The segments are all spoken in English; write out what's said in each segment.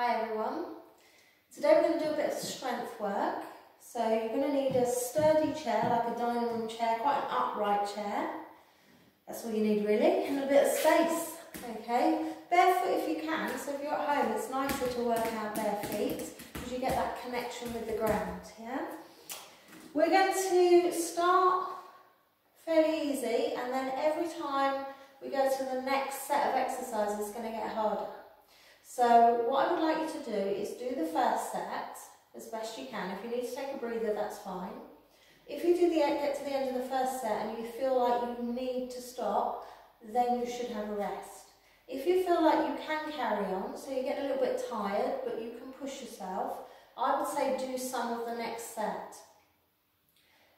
Hi everyone. Today we're going to do a bit of strength work. So you're going to need a sturdy chair, like a dining room chair, quite an upright chair. That's all you need really, and a bit of space. Okay, barefoot if you can. So if you're at home, it's nicer to work out bare feet because you get that connection with the ground. Yeah. We're going to start fairly easy, and then every time we go to the next set of exercises, it's going to get harder. So what I would like you to do is do the first set as best you can. If you need to take a breather, that's fine. If you do the get to the end of the first set and you feel like you need to stop, then you should have a rest. If you feel like you can carry on, so you get a little bit tired, but you can push yourself, I would say do some of the next set.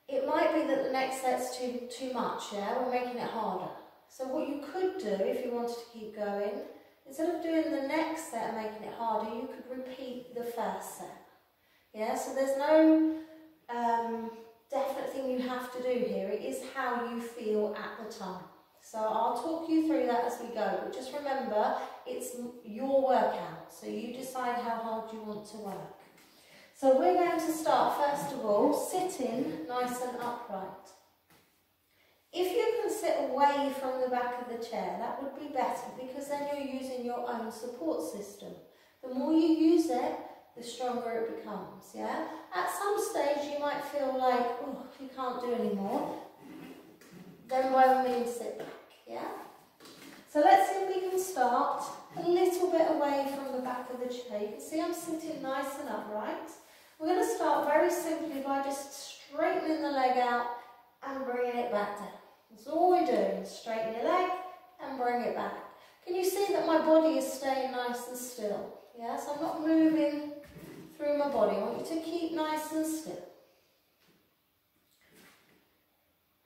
It might be that the next set's too, too much, yeah? We're making it harder. So what you could do, if you wanted to keep going, instead of doing the next set and making it harder, you could repeat the first set. Yeah, so there's no um, definite thing you have to do here. It is how you feel at the time. So I'll talk you through that as we go. But just remember, it's your workout. So you decide how hard you want to work. So we're going to start, first of all, sitting nice and upright. If you can sit away from the back of the chair, that would be better because then you're using your own support system. The more you use it, the stronger it becomes, yeah? At some stage you might feel like, oh, you can't do anymore. Then by all means sit back, yeah? So let's see if we can start a little bit away from the back of the chair. You can see I'm sitting nice and upright. We're going to start very simply by just straightening the leg out and bringing it back down. That's all we're doing, straighten your leg and bring it back. Can you see that my body is staying nice and still? Yes, I'm not moving through my body. I want you to keep nice and still.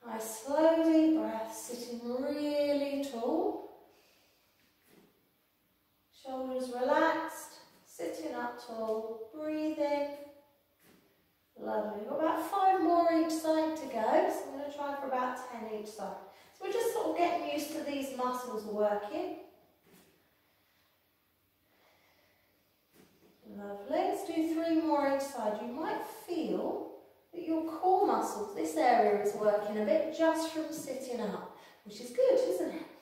Nice slowly breath, sitting really tall. Shoulders relaxed, sitting up tall, breathing. Lovely. We've got about five more each side to go, so I'm going to try for about 10 each side. So we're just sort of getting used to these muscles working. Lovely. Let's do three more each side. You might feel that your core muscles, this area is working a bit just from sitting up, which is good, isn't it?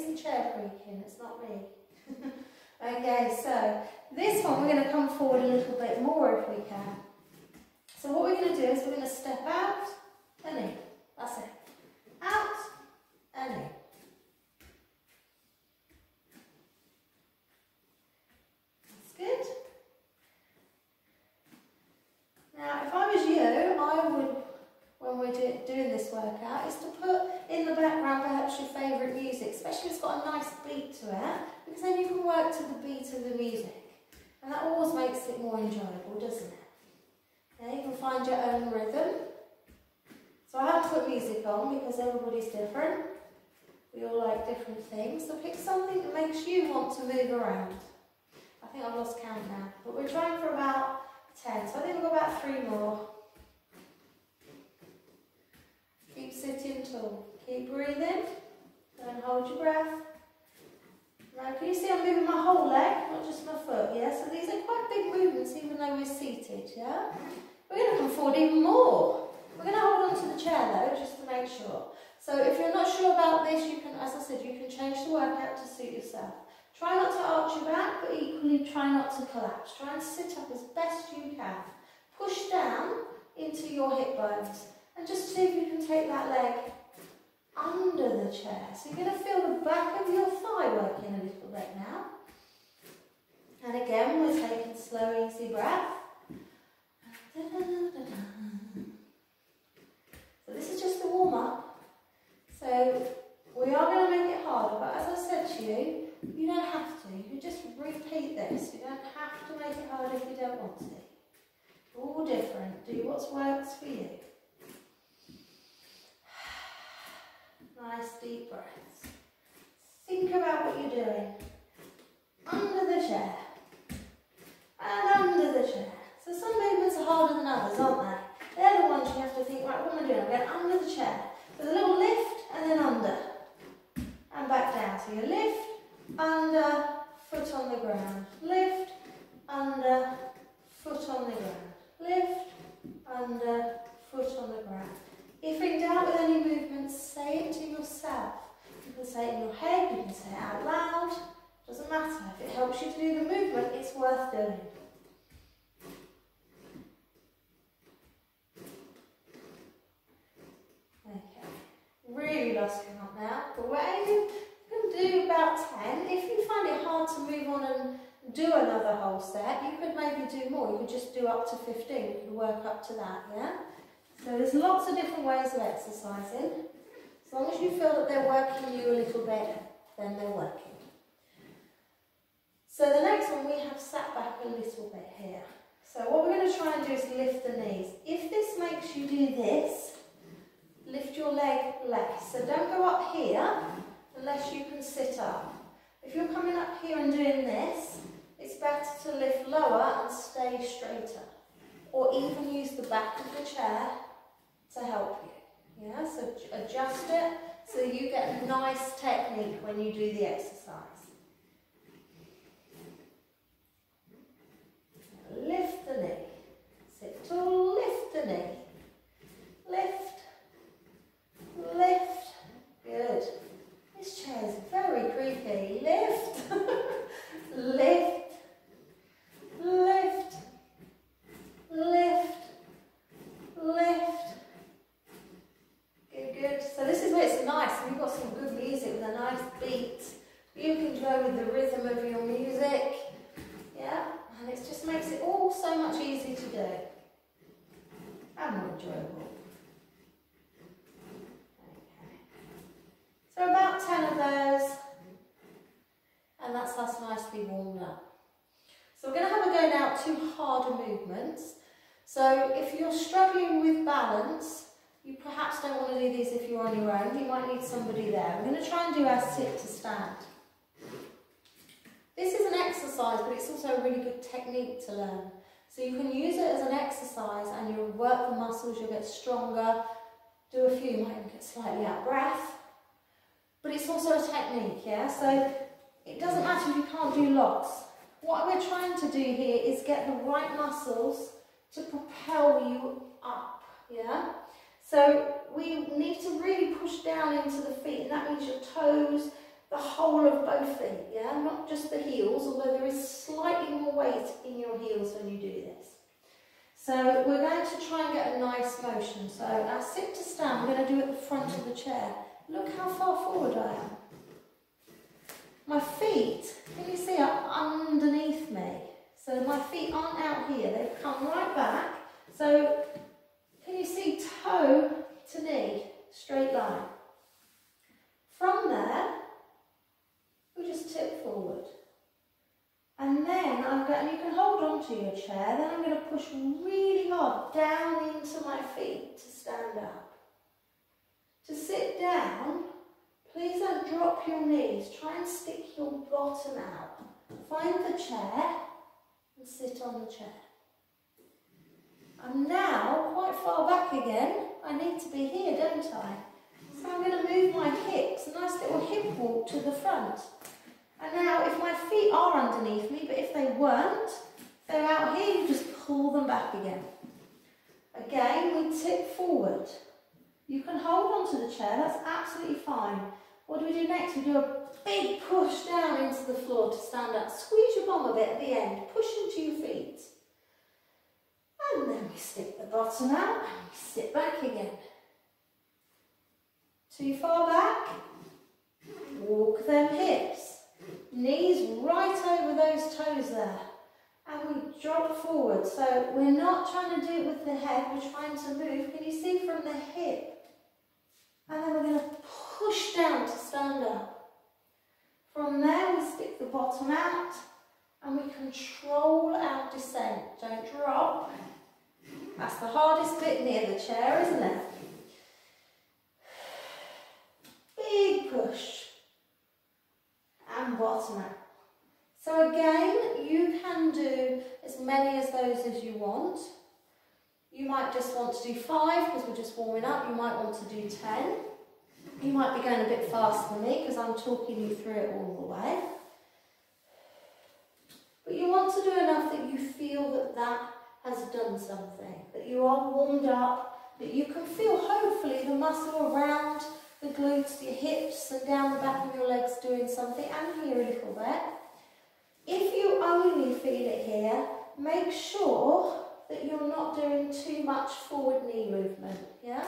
Is the chair creaking, it's not me. okay, so this one we're going to come forward a little bit more if we can. So what we're going to do is we're going to step out and in. That's it. Out and in. That's good. Now, if I was you, I would when we're do doing this workout is to put in the background perhaps your favourite music, especially if it's got a nice beat to it, because then you can work to the music. And that always makes it more enjoyable, doesn't it? Yeah, you can find your own rhythm. So I have to put music on because everybody's different. We all like different things. So pick something that makes you want to move around. I think I've lost count now. But we're trying for about 10. So I think we've got about three more. Keep sitting tall. Keep breathing. Don't hold your breath. Now, can you see I'm moving my whole leg, not just my foot, yeah? So these are quite big movements even though we're seated, yeah? We're going to come forward even more. We're going to hold on to the chair though, just to make sure. So if you're not sure about this, you can, as I said, you can change the workout to suit yourself. Try not to arch your back, but equally try not to collapse. Try and sit up as best you can. Push down into your hip bones. And just see if you can take that leg under the chair. So you're going to feel the back of your thigh working a little bit now. And again, we're taking slow, easy breath. So this is just a warm up. So we are going to make it harder, but as I said to you, you don't have to. You just repeat this. You don't have to make it harder if you don't want to. All different. Do what works for you. Nice deep breaths. Think about what you're doing. Under the chair. And under the chair. So some movements are harder than others, aren't they? They're the ones you have to think, right, what am I doing? I'm going under the chair. With a little lift and then under. foot on the ground. Lift, under, foot on the ground. Lift, under, foot on the ground. If in doubt with any movements, say it to yourself. You can say it in your head, you can say it out loud. Doesn't matter. If it helps you to do the movement, it's worth doing. Okay. Really lost count now. But we're aiming, you can do about 10. If you find it hard to move on and do another whole set, you could maybe do more. You could just do up to 15. You could work up to that, yeah? So there's lots of different ways of exercising. As long as you feel that they're working you a little bit, then they're working. So the next one, we have sat back a little bit here. So what we're going to try and do is lift the knees. If this makes you do this, lift your leg less. So don't go up here unless you can sit up. If you're coming up here and doing this, it's better to lift lower and stay straighter. Or even use the back of the chair to help you. Yeah, so adjust it so you get nice technique when you do the exercise. Lift the knee. Sit tall, lift the knee. Lift, lift. Good. This chair is very creepy. Lift, lift, lift, lift, lift. Good, good. So this is where it's nice. We've got some good music with a nice beat. You can go with the rhythm of your music. Yeah. And it just makes it all so much easier to do. Enjoyable. So about 10 of those. And that's us nicely warmed up. So we're going to have a go now to harder movements. So if you're struggling with balance, you perhaps don't want to do these if you're on your own. You might need somebody there. We're going to try and do our sit to stand. This is an exercise, but it's also a really good technique to learn. So you can use it as an exercise and you'll work the muscles, you'll get stronger. Do a few, you might get slightly out of breath. But it's also a technique, yeah? So it doesn't matter if you can't do locks. What we're trying to do here is get the right muscles to propel you up, yeah? So we need to really push down into the feet, and that means your toes, the whole of both feet, yeah? Not just the heels, although there is slightly more weight in your heels when you do this. So we're going to try and get a nice motion. So our sit to stand, we're going to do at the front of the chair. Look how far forward I am. My feet, can you see, are underneath me. So my feet aren't out here, they've come right back. So can you see toe to knee, straight line. From there, we just tip forward. And then I'm going, you can hold on to your chair, then I'm going to push really hard down into my feet to stand up. To sit down, please don't drop your knees. Try and stick your bottom out. Find the chair and sit on the chair. I'm now quite far back again. I need to be here, don't I? So I'm going to move my hips, a nice little hip walk to the front. And now if my feet are underneath me, but if they weren't, they're out here, you just pull them back again. Again, we tip forward. You can hold on to the chair, that's absolutely fine. What do we do next? We do a big push down into the floor to stand up. Squeeze your bum a bit at the end, push into your feet. And then we stick the bottom out and we sit back again. Too far back, walk them hips. Knees right over those toes there. And we drop forward. So we're not trying to do it with the head, we're trying to move. Can you see from the hip? And then we're going to push down to stand up. From there we stick the bottom out and we control our descent. Don't drop. That's the hardest bit near the chair, isn't it? Big push. Out. So again, you can do as many as those as you want. You might just want to do five because we're just warming up. You might want to do 10. You might be going a bit faster than me because I'm talking you through it all the way. But you want to do enough that you feel that that has done something, that you are warmed up, that you can feel hopefully the muscle around the glutes, your hips and down the back of your legs doing something and here a little bit. If you only feel it here, make sure that you're not doing too much forward knee movement, yeah?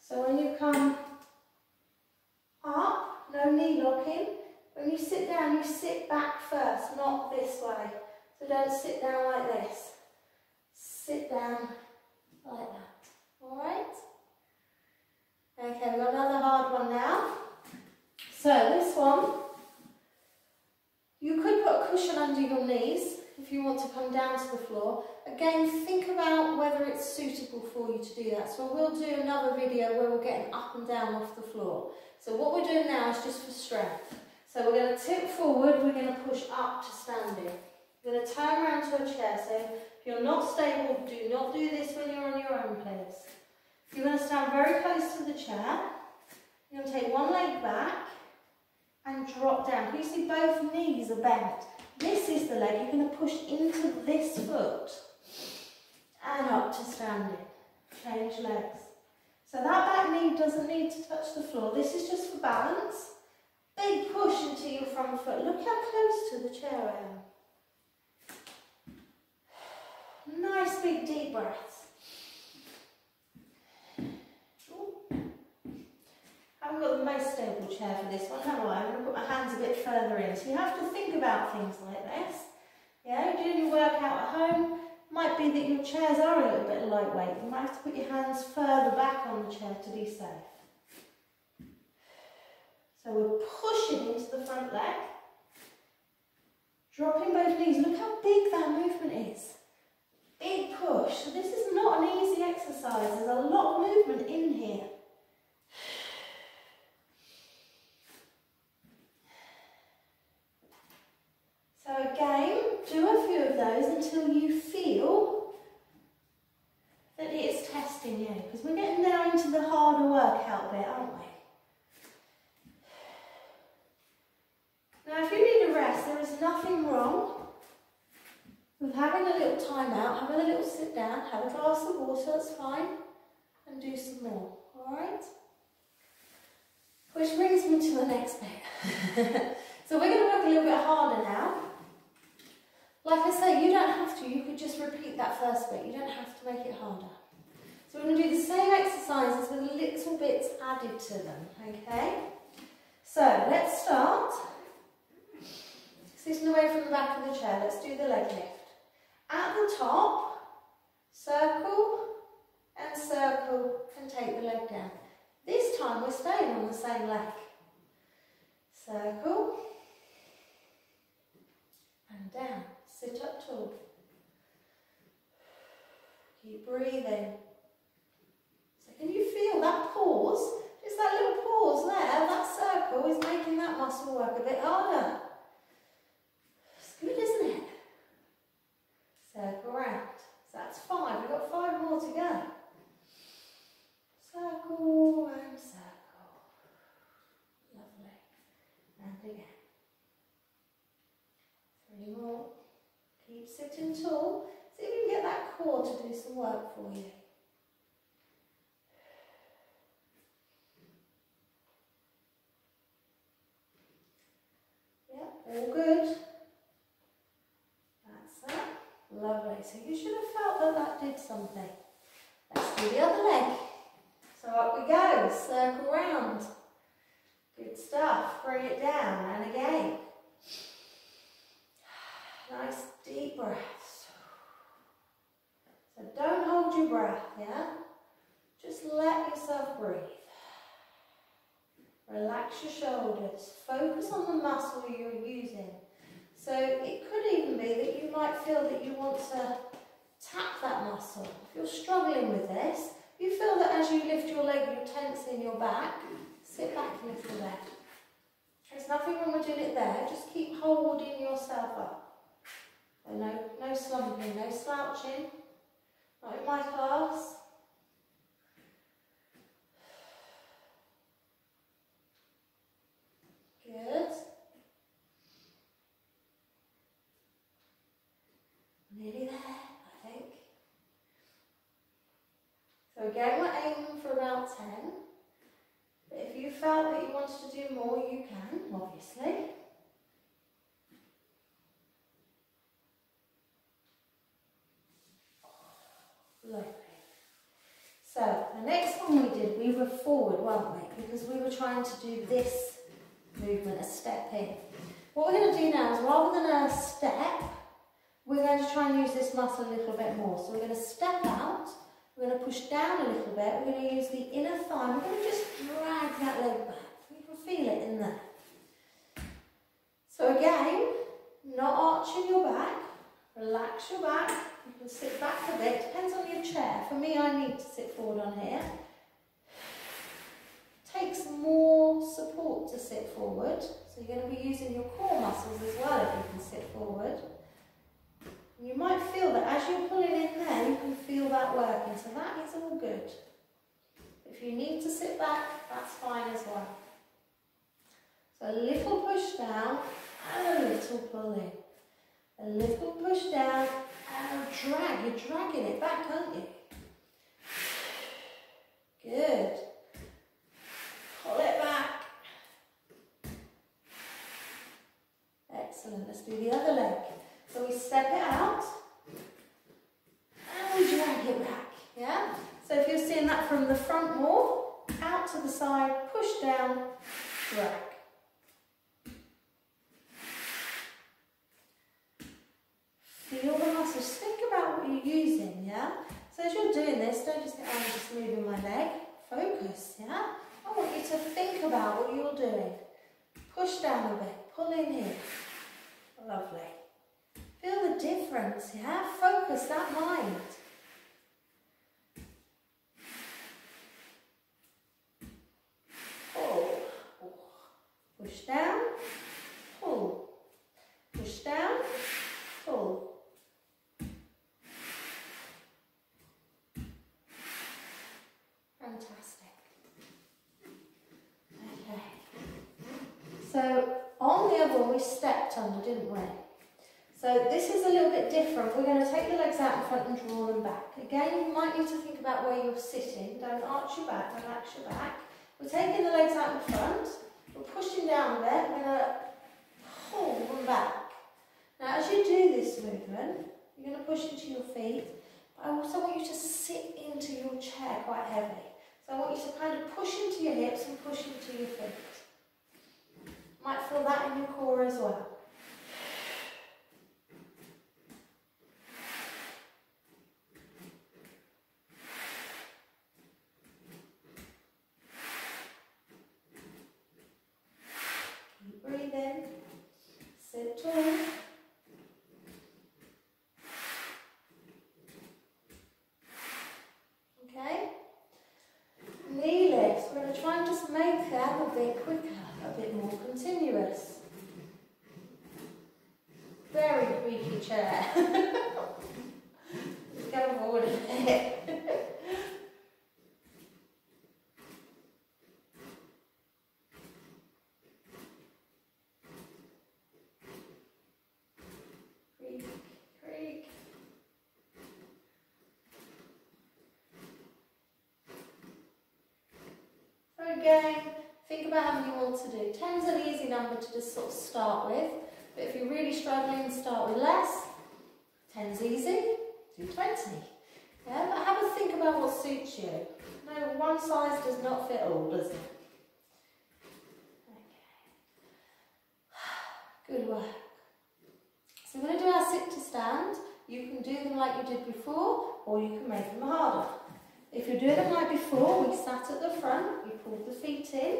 So when you come up, no knee locking. When you sit down, you sit back first, not this way. So don't sit down like this. Sit down like that, all right? Okay, we've got another hard one now. So this one, you could put a cushion under your knees if you want to come to the floor. Again, think about whether it's suitable for you to do that. So we'll do another video where we're getting up and down off the floor. So what we're doing now is just for strength. So we're going to tip forward, we're going to push up to standing. We're going to turn around to a chair. So if you're not stable, do not do this when you're on your own, please. You're going to stand very close to the chair. You're going to take one leg back and drop down. Can you see both knees are bent? This is the leg. You're going to push into this foot and up to standing. Change legs. So that back knee doesn't need to touch the floor. This is just for balance. Big push into your front foot. Look how close to the chair I am. Nice big deep breaths. Most stable chair for this one, have I? I'm going to put my hands a bit further in. So you have to think about things like this. Yeah, doing your workout at home, might be that your chairs are a little bit lightweight. You might have to put your hands further back on the chair to be safe. So we're pushing into the front leg. Dropping both knees. Look how big that movement is. Big push. So this is not an easy exercise. There's a lot of movement in here. So again, do a few of those until you feel that it's testing you. Because we're getting now into the harder workout bit, aren't we? Now if you need a rest, there is nothing wrong with having a little time out, having a little sit down, have a glass of water, that's fine, and do some more, alright? Which brings me to the next bit. so we're going to work a little bit harder now. Like I say, you don't have to, you could just repeat that first bit, you don't have to make it harder. So we're going to do the same exercises with little bits added to them, okay? So let's start. Sitting away from the back of the chair, let's do the leg lift. At the top, circle and circle and take the leg down. This time we're staying on the same leg. Circle and down. Sit up tall. Keep breathing. So can you feel that pause? Just that little pause there, that circle is making that muscle work a bit harder. It's good, isn't it? Circle round. So that's five. We've got five more to go. Circle and circle. Lovely. And again. Three more. Keep sitting tall. See if you can get that core to do some work for you. Yep, all good. That's that. Lovely. So you should have felt that that did something. Let's do the other leg. So up we go. Circle round. Good stuff. Bring it down. And again. Nice deep breaths. So don't hold your breath, yeah? Just let yourself breathe. Your shoulders. Focus on the muscle you're using. So it could even be that you might feel that you want to tap that muscle. If you're struggling with this, you feel that as you lift your leg, you're tensing your back. Sit back a little bit. There's nothing wrong with doing it there. Just keep holding yourself up. No, no slumping, no slouching. Not in my class. Good, Nearly there, I think. So again, we're aiming for about 10. But if you felt that you wanted to do more, you can, obviously. Lovely. So, the next one we did, we were forward, weren't we? Because we were trying to do this movement, a step in. What we're going to do now is rather than a step, we're going to try and use this muscle a little bit more. So we're going to step out, we're going to push down a little bit, we're going to use the inner thigh, we're going to just drag that leg back. You can feel it in there. So again, not arching your back, relax your back, you can sit back a bit, depends on your chair. For me, I need to sit forward on here. Takes more support to sit forward, so you're going to be using your core muscles as well if you can sit forward. You might feel that as you're pulling in there, you can feel that working, so that is all good. If you need to sit back, that's fine as well. So a little push down and a little pull in. A little push down and a drag. You're dragging it back, aren't you? Good. Pull it back. Excellent. Let's do the other leg. So we step it out and we drag it back. Yeah? So if you're seeing that from the front more, out to the side, push down, drag. Feel the muscles. Think about what you're using, yeah? So as you're doing this, don't just think, oh, I'm just moving my leg. Focus, yeah? To think about what you're doing. Push down a bit, pull in here. Lovely. Feel the difference, yeah? Focus that mind. Pull. Push down, pull. Push down, pull. Fantastic. Okay. So on the other one we stepped under, didn't we? So this is a little bit different. We're going to take the legs out in front and draw them back. Again, you might need to think about where you're sitting. Don't arch your back, relax your back. We're taking the legs out in front. We're pushing down a bit. We're going to pull them back. Now, as you do this movement, you're going to push into your feet. But I also want you to sit into your chair quite heavy. So I want you to kind of push into your hips and push into your feet. Might feel that in your core as well. Keep breathing. Sit tall. Okay? Knee lifts. We're going to try and just make that a bit quicker, a bit more continuous. Very creaky chair. Go forward. creak, creak. So again, think you want to do. 10 is an easy number to just sort of start with, but if you're really struggling, start with less. 10's easy, do 20. Yeah, but have a think about what suits you. No, one size does not fit all, does it? Okay. Good work. So we're going to do our sit to stand. You can do them like you did before, or you can make them harder. If you're doing them like before, we sat at the front, we pulled the feet in,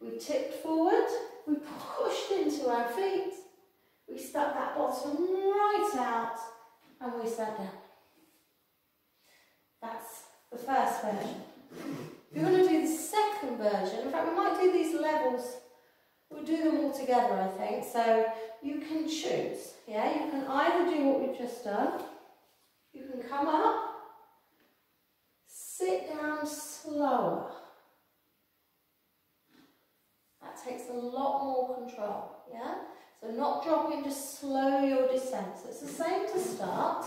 we tipped forward, we pushed into our feet, we stuck that bottom right out, and we sat down. That's the first version. If you want to do the second version, in fact we might do these levels, we'll do them all together I think, so you can choose. Yeah, you can either do what we've just done, you can come up, sit down slower. That takes a lot more control, yeah? So not dropping, just slow your descent. So it's the same to start.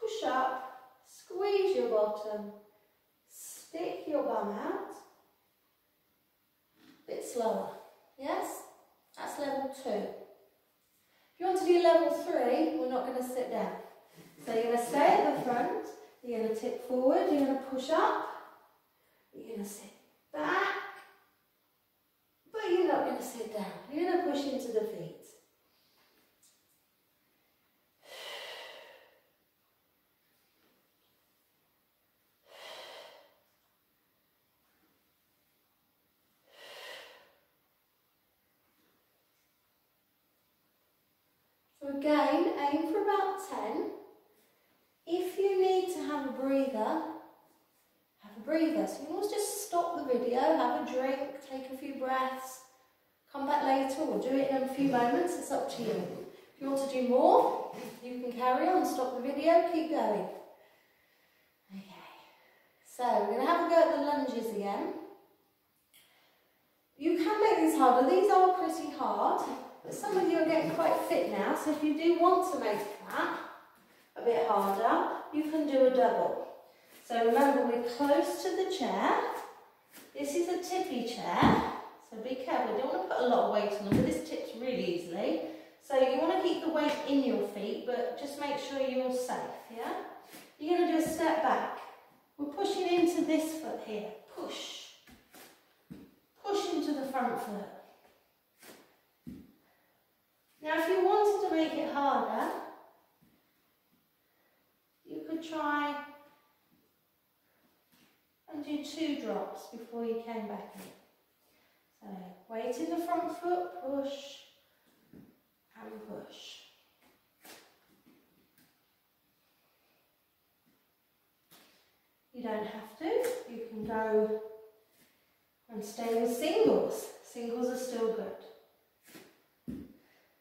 Push up, squeeze your bottom. Stick your bum out. Bit slower. Yes? That's level two. If you want to do level three, we're not going to sit down. So you're going to stay at the front, you're going to tip forward, you're going to push up, you're going to sit back, but you're not going to sit down. You're going to push into the feet. So again, aim for about 10. If you need to have a breather, have a breather. So you can always just stop the video, have a drink, take a few breaths, come back later or do it in a few moments, it's up to you. You want to do more, you can carry on, stop the video, keep going. Okay, so we're going to have a go at the lunges again. You can make these harder, these are pretty hard, but some of you are getting quite fit now, so if you do want to make that a bit harder, you can do a double. So remember, we're close to the chair. This is a tippy chair, so be careful. You don't want to put a lot of weight on them, but this tips really easily. So you want to keep the weight in your feet, but just make sure you're safe, yeah? You're going to do a step back. We're pushing into this foot here. Push. Push into the front foot. Now if you wanted to make it harder, you could try and do two drops before you came back in. So weight in the front foot, push push. You don't have to, you can go and stay with singles. Singles are still good.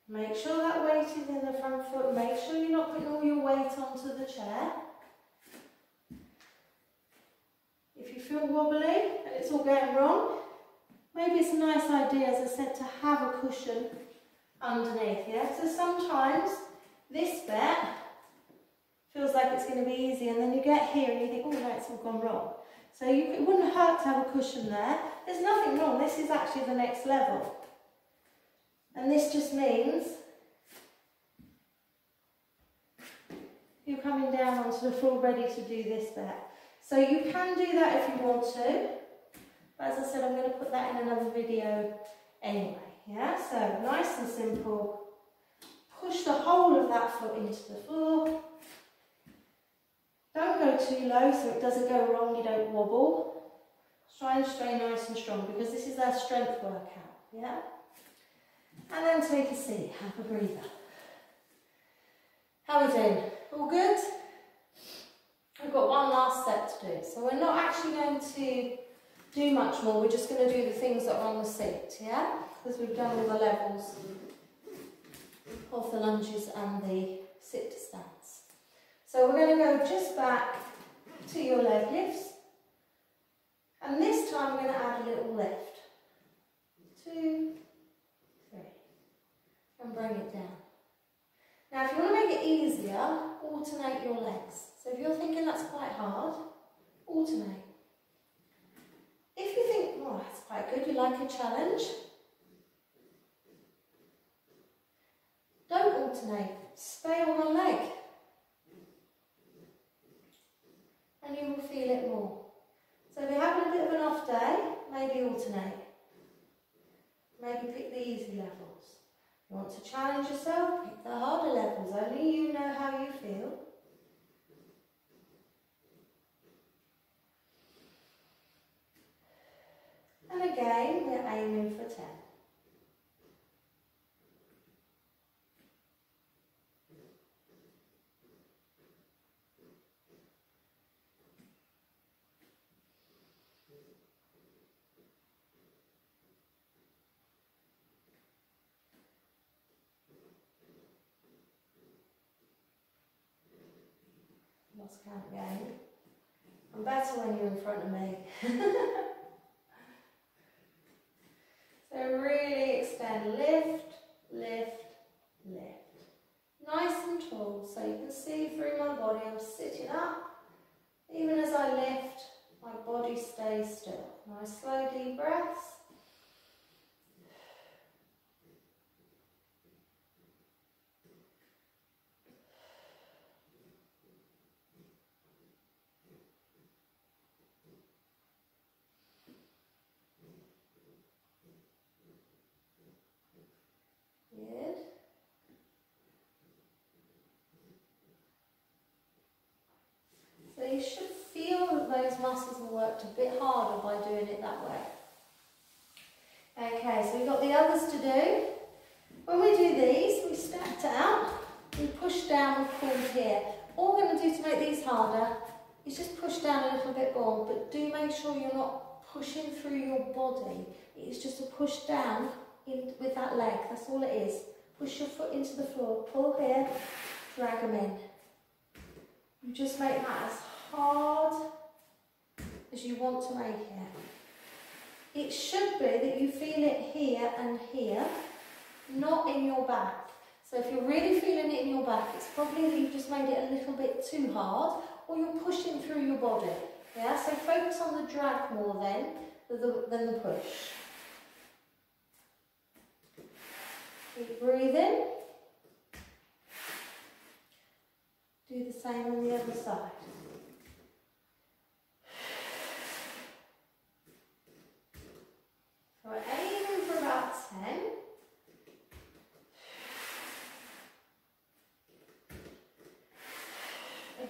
Make sure that weight is in the front foot. Make sure you're not putting all your weight onto the chair. If you feel wobbly and it's all going wrong, maybe it's a nice idea, as I said, to have a cushion underneath, yeah? So sometimes this bit feels like it's going to be easy and then you get here and you think, oh no, it's all gone wrong. So you, it wouldn't hurt to have a cushion there. There's nothing wrong, this is actually the next level. And this just means you're coming down onto the floor ready to do this bit. So you can do that if you want to. But as I said, I'm going to put that in another video anyway. Yeah, so nice and simple. Push the whole of that foot into the floor. Don't go too low so it doesn't go wrong, you don't wobble. Try and stay nice and strong because this is our strength workout, yeah? And then take a seat, have a breather. How are we doing? All good? We've got one last step to do. So we're not actually going to do much more, we're just going to do the things that are on the seat, yeah? Because we've done all the levels of the lunges and the sit stance. So we're going to go just back to your leg lifts. And this time we're going to add a little lift. Two, three. And bring it down. Now if you want to make it easier, alternate your legs. So if you're thinking that's quite hard, alternate. If you think, oh, that's quite good, you like a challenge, don't alternate. Stay on one leg. And you will feel it more. So if you're having a bit of an off day, maybe alternate. Maybe pick the easy levels. You want to challenge yourself, pick the harder levels. Only you know how you feel. And again, we're aiming for 10. Lost count again. I'm better when you're in front of me. So really extend, lift, lift, lift. Nice and tall, so you can see through my body, I'm sitting up. Even as I lift, my body stays still. Nice slow deep breath. Muscles will worked a bit harder by doing it that way. Okay, so we've got the others to do. When we do these, we stacked out, we push down and pull here. All we're going to do to make these harder is just push down a little bit more, but do make sure you're not pushing through your body. It's just a push down in, with that leg, that's all it is. Push your foot into the floor, pull here, drag them in. You just make that as hard as you want to make it. It should be that you feel it here and here, not in your back. So if you're really feeling it in your back, it's probably that you've just made it a little bit too hard or you're pushing through your body. Yeah, so focus on the drag more then than the push. Keep breathing. Do the same on the other side. We're aiming for about 10.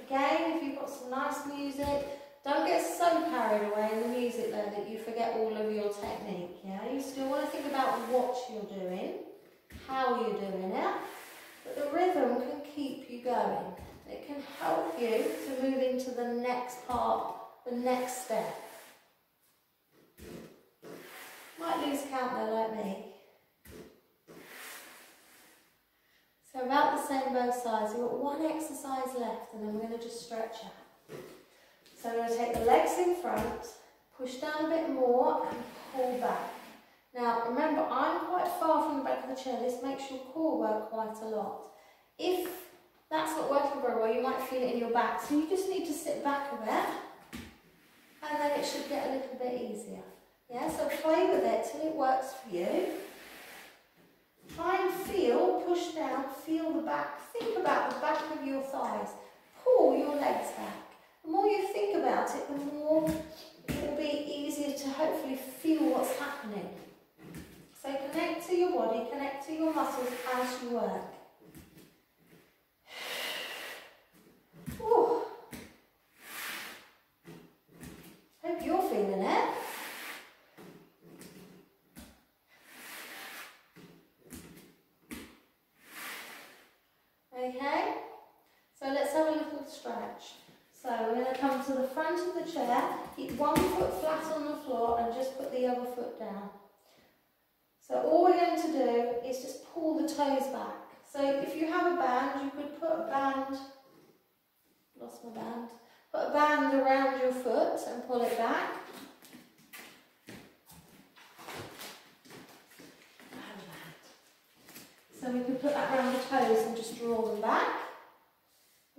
Again, if you've got some nice music, don't get so carried away in the music though that you forget all of your technique, yeah? You still want to think about what you're doing, how you're doing it, but the rhythm can keep you going. It can help you to move into the next part, the next step. Might lose count though, like me. So about the same both sides. We've got one exercise left and then we're going to just stretch out. So I'm going to take the legs in front, push down a bit more and pull back. Now remember, I'm quite far from the back of the chair. This makes your core work quite a lot. If that's not working very well, you might feel it in your back. So you just need to sit back a bit and then it should get a little bit easier. Yeah, so play with it till it works for you. Try and feel, push down, feel the back. Think about the back of your thighs. Pull your legs back. The more you think about it, the more it will be easier to hopefully feel what's happening. So connect to your body, connect to your muscles as you work. Ooh. Hope you're feeling it. Okay? So let's have a little stretch. So we're going to come to the front of chair, keep one foot flat on the floor and just put the other foot down. So all we're going to do is just pull the toes back. So if you have a band, you could put a band, lost my band, put a band around your foot and pull it back. So we can put that around the toes and just draw them back.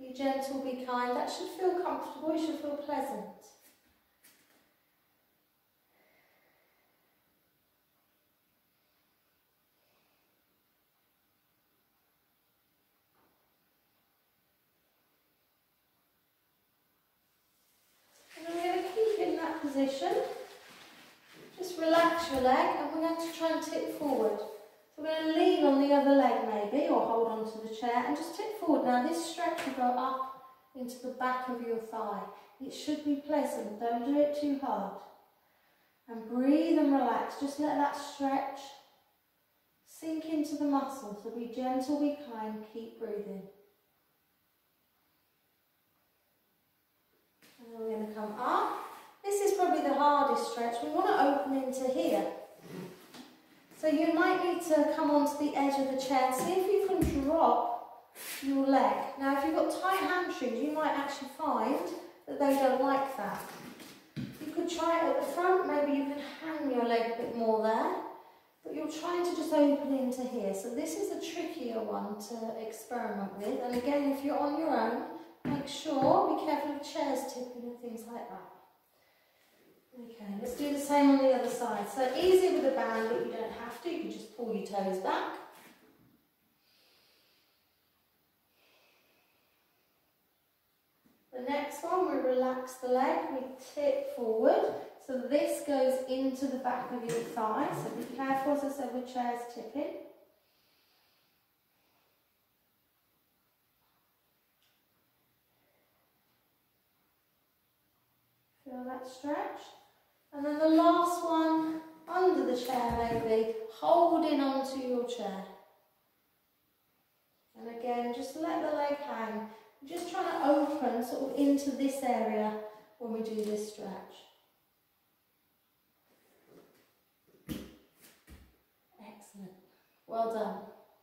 Be gentle, be kind. That should feel comfortable, it should feel pleasant. And we're going to keep in that position. Just relax your leg and we're going to try and tip forward. So we're going to lean on the other leg maybe, or hold onto the chair, and just tip forward. Now this stretch will go up into the back of your thigh. It should be pleasant, don't do it too hard. And breathe and relax, just let that stretch sink into the muscle. So be gentle, be kind, keep breathing. And then we're going to come up. This is probably the hardest stretch. We want to open into here. So you might need to come onto the edge of the chair see if you can drop your leg. Now if you've got tight hamstrings, you might actually find that they don't like that. You could try it at the front, maybe you can hang your leg a bit more there, but you're trying to just open into here. So this is a trickier one to experiment with. And again, if you're on your own, make sure, be careful of chairs tipping and things like that. Okay, let's do the same on the other side. So easy with a band, but you don't have to. You can just pull your toes back. The next one, we relax the leg, we tip forward. So this goes into the back of your thigh. So be careful, as I said, with chairs tipping. Feel that stretch. And then the last one, under the chair maybe, holding onto your chair. And again, just let the leg hang. Just trying to open sort of into this area when we do this stretch. Excellent. Well done.